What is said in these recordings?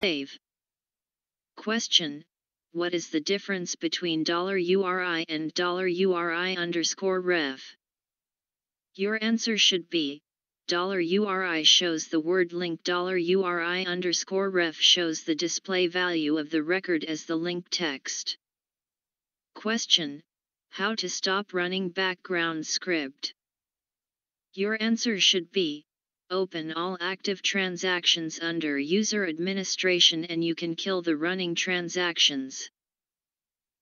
Save. Question. What is the difference between $URI and $URI underscore ref? Your answer should be, $URI shows the word link $URI underscore ref shows the display value of the record as the link text. Question. How to stop running background script? Your answer should be, open all active transactions under user administration and you can kill the running transactions.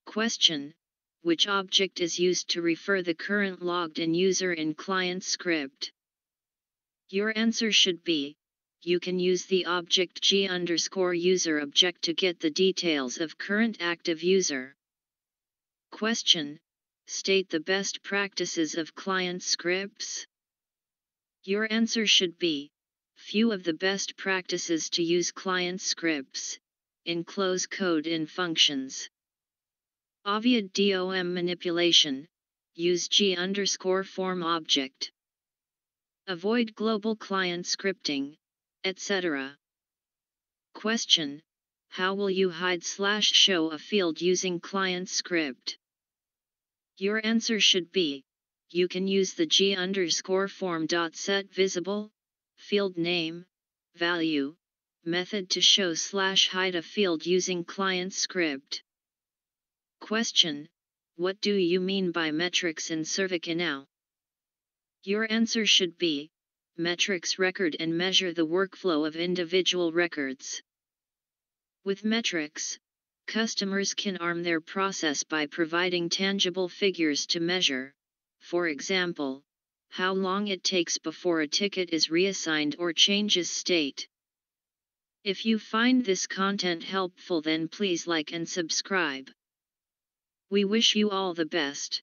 Question. Which object is used to refer the current logged in user in client script? Your answer should be, you can use the object g underscore user object to get the details of current active user. Question. State the best practices of client scripts. Your answer should be, few of the best practices to use client scripts, enclose code in functions. Avoid DOM manipulation, use G underscore form object. Avoid global client scripting, etc. Question, how will you hide slash show a field using client script? Your answer should be, you can use the g underscore form dot set visible, field name, value, method to show slash hide a field using client script. Question, what do you mean by metrics in ServiceNow? Your answer should be, metrics record and measure the workflow of individual records. With metrics, customers can arm their process by providing tangible figures to measure for example, how long it takes before a ticket is reassigned or changes state. If you find this content helpful then please like and subscribe. We wish you all the best.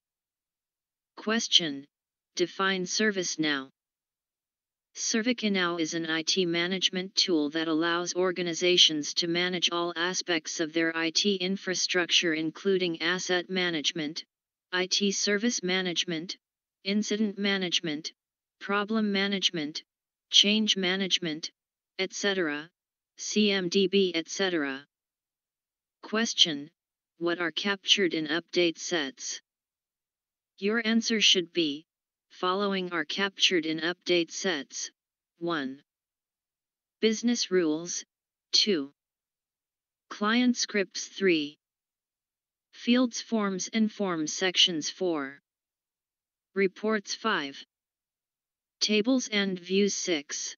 Question. Define ServiceNow. ServiceNow is an IT management tool that allows organizations to manage all aspects of their IT infrastructure including asset management, IT service management, incident management, problem management, change management, etc., CMDB etc. Question, what are captured in update sets? Your answer should be, following are captured in update sets, 1. Business rules, 2. Client scripts 3. Fields Forms and Forms Sections 4. Reports 5. Tables and Views 6.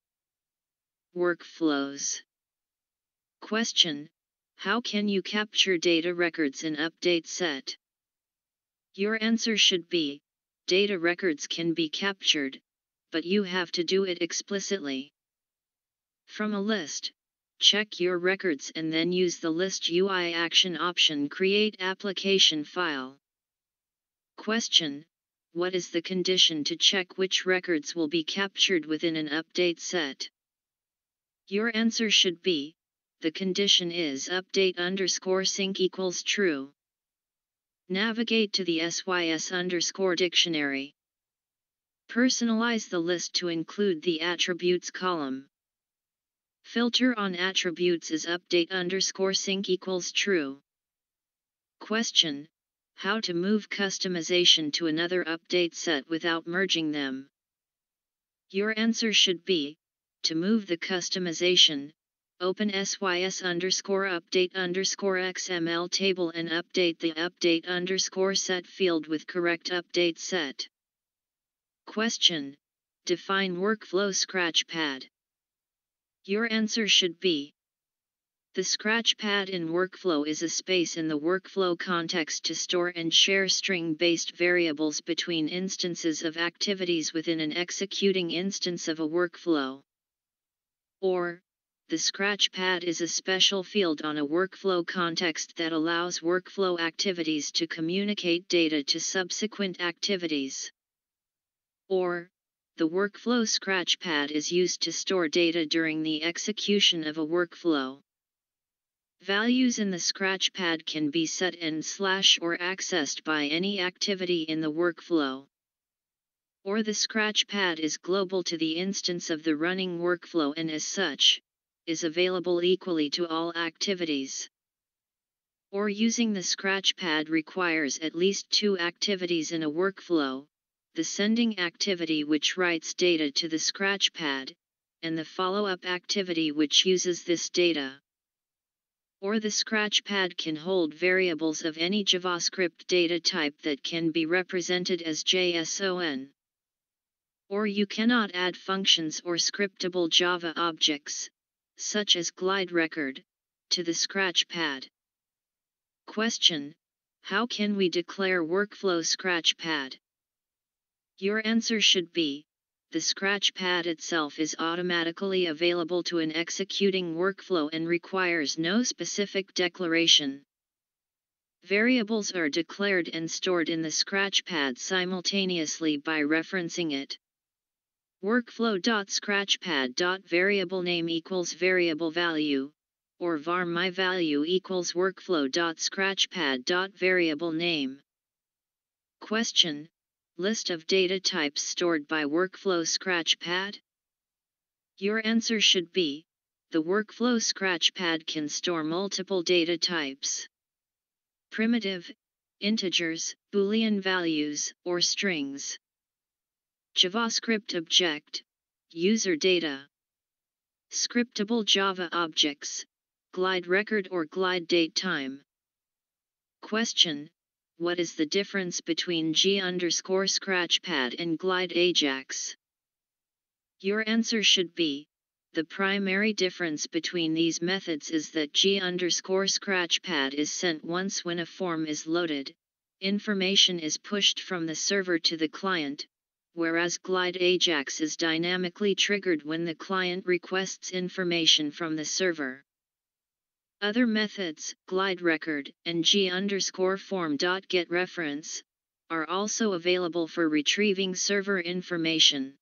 Workflows. Question How can you capture data records in Update Set? Your answer should be Data records can be captured, but you have to do it explicitly. From a list, Check your records and then use the List UI action option Create application file. Question. What is the condition to check which records will be captured within an update set? Your answer should be, the condition is update underscore sync equals true. Navigate to the SYS underscore dictionary. Personalize the list to include the attributes column. Filter on attributes is update underscore sync equals true. Question. How to move customization to another update set without merging them. Your answer should be, to move the customization, open sys underscore update underscore xml table and update the update underscore set field with correct update set. Question. Define workflow scratchpad. Your answer should be The Scratchpad in Workflow is a space in the workflow context to store and share string-based variables between instances of activities within an executing instance of a workflow. Or, the Scratchpad is a special field on a workflow context that allows workflow activities to communicate data to subsequent activities. Or, the workflow scratchpad is used to store data during the execution of a workflow. Values in the scratchpad can be set in slash or accessed by any activity in the workflow. Or the scratchpad is global to the instance of the running workflow and as such, is available equally to all activities. Or using the Scratchpad requires at least two activities in a workflow, the sending activity which writes data to the Scratchpad, and the follow-up activity which uses this data. Or the Scratchpad can hold variables of any JavaScript data type that can be represented as JSON. Or you cannot add functions or scriptable Java objects, such as glide record, to the Scratchpad. Question, how can we declare workflow Scratchpad? Your answer should be, the Scratchpad itself is automatically available to an executing workflow and requires no specific declaration. Variables are declared and stored in the Scratchpad simultaneously by referencing it. Workflow.scratchpad.variable name equals variable value, or var my value equals workflow.scratchpad.variable. Question List of data types stored by Workflow Scratchpad? Your answer should be the Workflow Scratchpad can store multiple data types. Primitive, integers, Boolean values, or strings. JavaScript object, user data. Scriptable Java objects, glide record or glide date time. Question, what is the difference between G underscore Scratchpad and Glide Ajax? Your answer should be, the primary difference between these methods is that G underscore Scratchpad is sent once when a form is loaded, information is pushed from the server to the client, whereas Glide Ajax is dynamically triggered when the client requests information from the server. Other methods, glide record and g underscore form dot get reference, are also available for retrieving server information.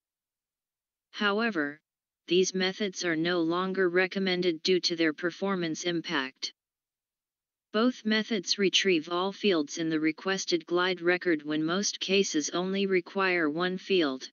However, these methods are no longer recommended due to their performance impact. Both methods retrieve all fields in the requested glide record when most cases only require one field.